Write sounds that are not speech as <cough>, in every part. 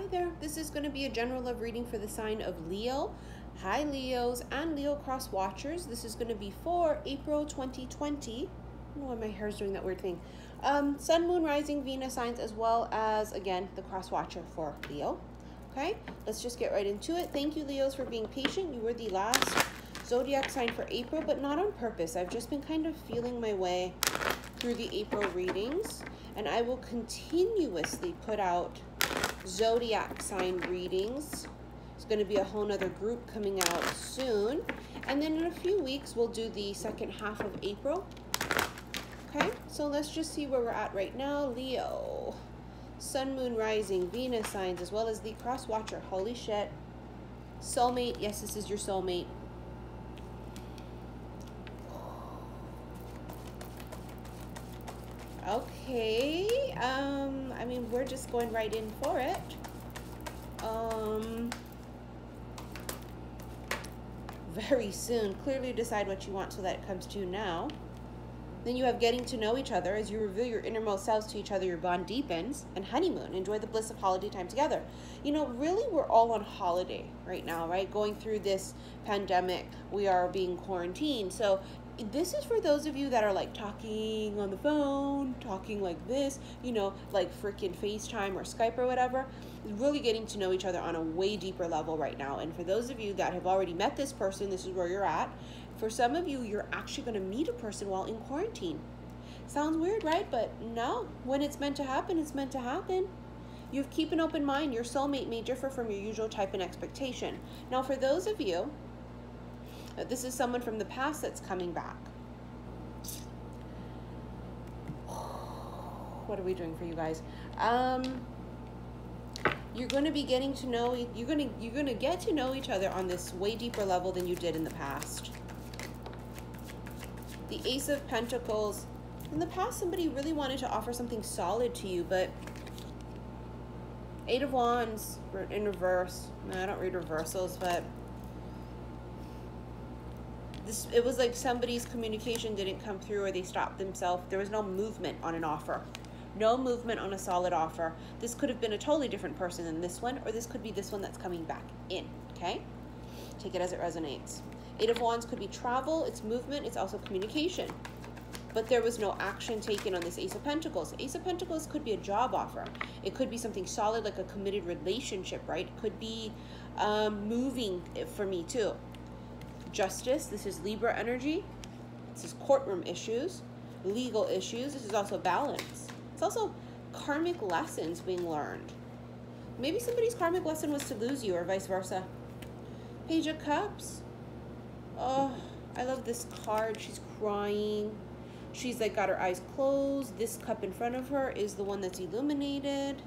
Hi there. This is going to be a general love reading for the sign of Leo. Hi, Leos and Leo cross watchers. This is going to be for April 2020. I don't know why my hair is doing that weird thing. Um, Sun, Moon, Rising, Venus signs, as well as, again, the cross watcher for Leo. Okay, let's just get right into it. Thank you, Leos, for being patient. You were the last zodiac sign for April, but not on purpose. I've just been kind of feeling my way through the April readings, and I will continuously put out zodiac sign readings. It's going to be a whole nother group coming out soon. And then in a few weeks, we'll do the second half of April. Okay, so let's just see where we're at right now. Leo, Sun, Moon, Rising, Venus signs, as well as the Cross Watcher. Holy shit. Soulmate. Yes, this is your soulmate. Okay. Um, I mean, we're just going right in for it. Um, very soon. Clearly decide what you want so that it comes to you now. Then you have getting to know each other. As you reveal your innermost selves to each other, your bond deepens. And honeymoon, enjoy the bliss of holiday time together. You know, really, we're all on holiday right now, right? Going through this pandemic, we are being quarantined. So this is for those of you that are like talking on the phone, talking like this, you know, like freaking FaceTime or Skype or whatever. Really getting to know each other on a way deeper level right now. And for those of you that have already met this person, this is where you're at. For some of you, you're actually going to meet a person while in quarantine. Sounds weird, right? But no, when it's meant to happen, it's meant to happen. You keep an open mind. Your soulmate may differ from your usual type and expectation. Now, for those of you, this is someone from the past that's coming back. <sighs> What are we doing for you guys? Um, you're going to be getting to know you're going to you're going to get to know each other on this way deeper level than you did in the past the Ace of Pentacles. In the past, somebody really wanted to offer something solid to you, but Eight of Wands in reverse. I don't read reversals, but this it was like somebody's communication didn't come through or they stopped themselves. There was no movement on an offer. No movement on a solid offer. This could have been a totally different person than this one, or this could be this one that's coming back in, okay? Take it as it resonates. Eight of Wands could be travel, it's movement, it's also communication. But there was no action taken on this Ace of Pentacles. Ace of Pentacles could be a job offer. It could be something solid like a committed relationship, right? It could be um, moving for me too. Justice, this is Libra energy. This is courtroom issues, legal issues. This is also balance. It's also karmic lessons being learned. Maybe somebody's karmic lesson was to lose you or vice versa. Page of Cups, Oh, I love this card. She's crying. She's like got her eyes closed. This cup in front of her is the one that's illuminated.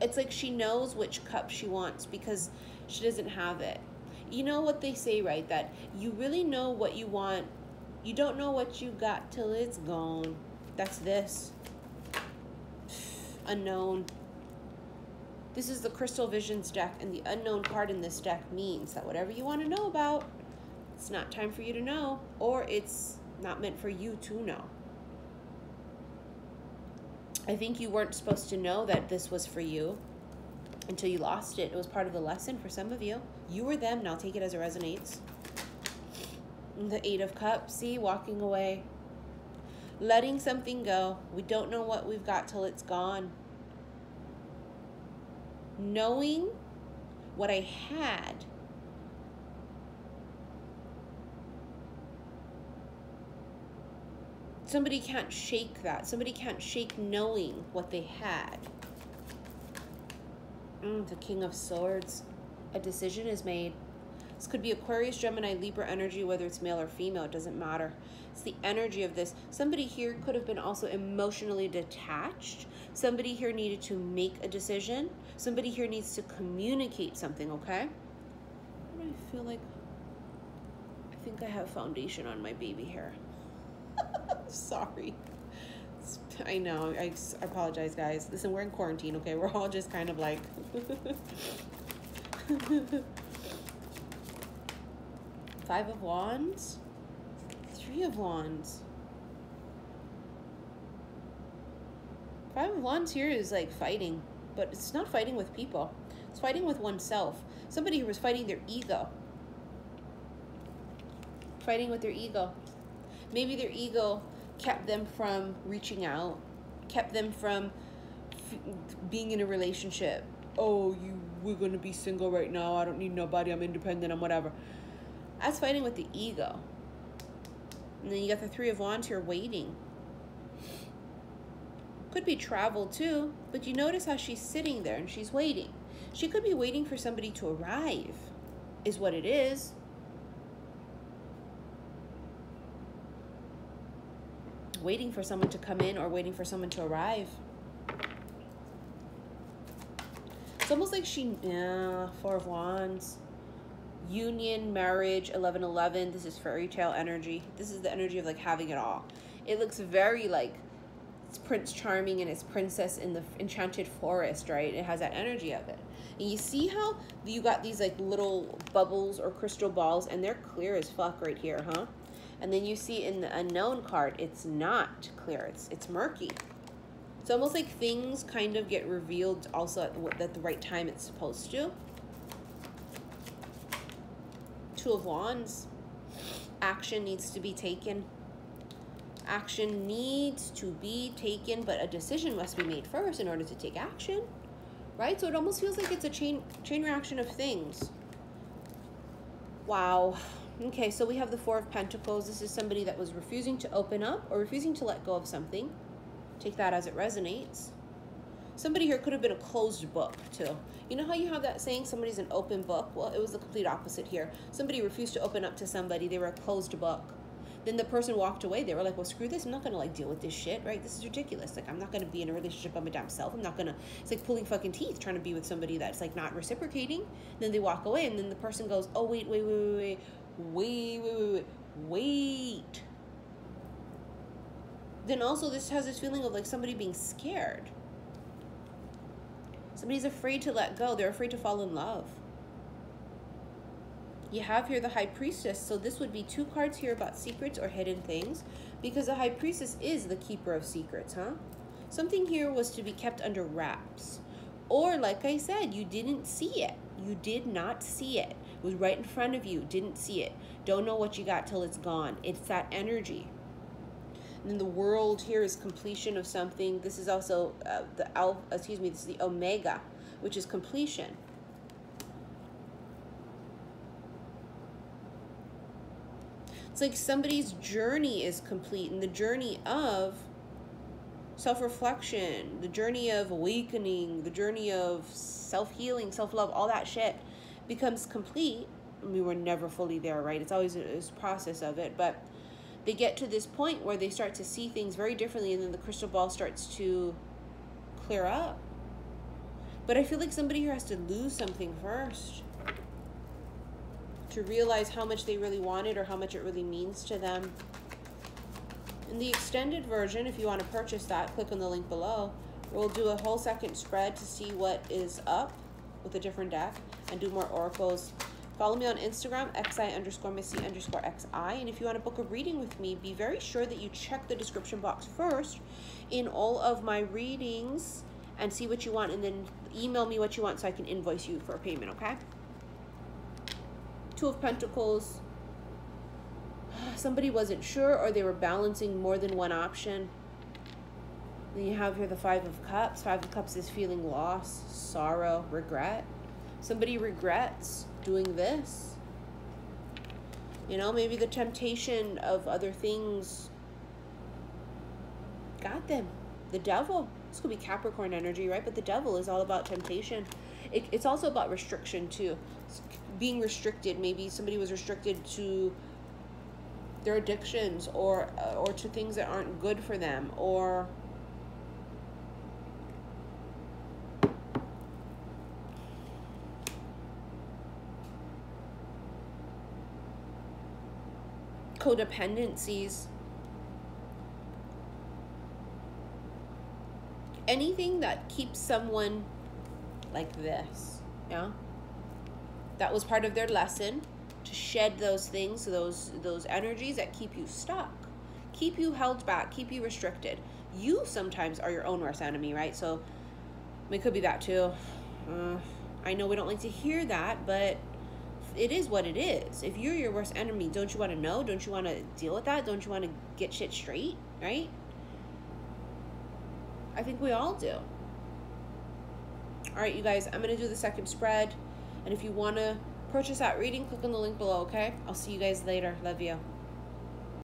It's like she knows which cup she wants because she doesn't have it. You know what they say, right? That you really know what you want. You don't know what you got till it's gone. That's this. <sighs> Unknown. This is the Crystal Visions deck, and the unknown card in this deck means that whatever you want to know about, it's not time for you to know, or it's not meant for you to know. I think you weren't supposed to know that this was for you until you lost it. It was part of the lesson for some of you. You were them, now take it as it resonates. The Eight of Cups, see, walking away. Letting something go. We don't know what we've got till it's gone knowing what I had somebody can't shake that. Somebody can't shake knowing what they had. Mm, the King of Swords. A decision is made. This could be Aquarius, Gemini, Libra energy, whether it's male or female, it doesn't matter. It's the energy of this. Somebody here could have been also emotionally detached. Somebody here needed to make a decision. Somebody here needs to communicate something, okay? I feel like I think I have foundation on my baby hair. <laughs> Sorry. I know. I, I apologize, guys. Listen, we're in quarantine, okay? We're all just kind of like... <laughs> Five of Wands. Three of Wands. Five of Wands here is like fighting, but it's not fighting with people. It's fighting with oneself. Somebody who was fighting their ego. Fighting with their ego. Maybe their ego kept them from reaching out, kept them from being in a relationship. Oh, you we're going to be single right now. I don't need nobody. I'm independent. I'm whatever. That's fighting with the ego. And then you got the Three of Wands here waiting. Could be travel too, but you notice how she's sitting there and she's waiting. She could be waiting for somebody to arrive, is what it is. Waiting for someone to come in or waiting for someone to arrive. It's almost like she, yeah, Four of Wands union, marriage, 1111. This is fairy tale energy. This is the energy of like having it all. It looks very like it's Prince Charming and it's Princess in the Enchanted Forest, right? It has that energy of it. And you see how you got these like little bubbles or crystal balls and they're clear as fuck right here, huh? And then you see in the unknown card, it's not clear. It's it's murky. It's almost like things kind of get revealed also at the, at the right time it's supposed to. Two of Wands. Action needs to be taken. Action needs to be taken, but a decision must be made first in order to take action. Right? So it almost feels like it's a chain chain reaction of things. Wow. Okay, so we have the Four of Pentacles. This is somebody that was refusing to open up or refusing to let go of something. Take that as it resonates. Somebody here could have been a closed book, too. You know how you have that saying, somebody's an open book? Well, it was the complete opposite here. Somebody refused to open up to somebody. They were a closed book. Then the person walked away. They were like, well, screw this. I'm not going to, like, deal with this shit, right? This is ridiculous. Like, I'm not going to be in a relationship by my damn self. I'm not going to... It's like pulling fucking teeth trying to be with somebody that's, like, not reciprocating. Then they walk away, and then the person goes, oh, wait, wait, wait, wait, wait, wait, wait, wait, wait. Then also this has this feeling of, like, somebody being scared Somebody's afraid to let go. They're afraid to fall in love. You have here the High Priestess. So this would be two cards here about secrets or hidden things because the High Priestess is the keeper of secrets, huh? Something here was to be kept under wraps. Or like I said, you didn't see it. You did not see it. It was right in front of you. Didn't see it. Don't know what you got till it's gone. It's that energy. And then the world here is completion of something. This is also uh, the alpha, excuse me, this is the omega, which is completion. It's like somebody's journey is complete and the journey of self-reflection, the journey of awakening, the journey of self-healing, self-love, all that shit becomes complete. I mean, We were never fully there, right? It's always a, a process of it, but they get to this point where they start to see things very differently and then the crystal ball starts to clear up. But I feel like somebody here has to lose something first to realize how much they really wanted or how much it really means to them. In the extended version, if you want to purchase that, click on the link below. We'll do a whole second spread to see what is up with a different deck and do more oracles Follow me on Instagram, xi underscore missy underscore xi. And if you want to book a reading with me, be very sure that you check the description box first in all of my readings and see what you want and then email me what you want so I can invoice you for a payment, okay? Two of Pentacles. Somebody wasn't sure or they were balancing more than one option. Then you have here the Five of Cups. Five of Cups is feeling loss, sorrow, regret. Somebody regrets doing this. You know, maybe the temptation of other things got them. The devil. This could be Capricorn energy, right? But the devil is all about temptation. It, it's also about restriction, too. It's being restricted. Maybe somebody was restricted to their addictions or uh, or to things that aren't good for them or codependencies. Anything that keeps someone like this, yeah? That was part of their lesson to shed those things, those those energies that keep you stuck, keep you held back, keep you restricted. you sometimes are your own worst enemy, right? So it could be that too. Uh, I know we don't like to hear that, but it is what it is. If you're your worst enemy, don't you want to know? Don't you want to deal with that? Don't you want to get shit straight, right? I think we all do. All right, you guys, I'm going to do the second spread. And if you want to purchase that reading, click on the link below, okay? I'll see you guys later. Love you.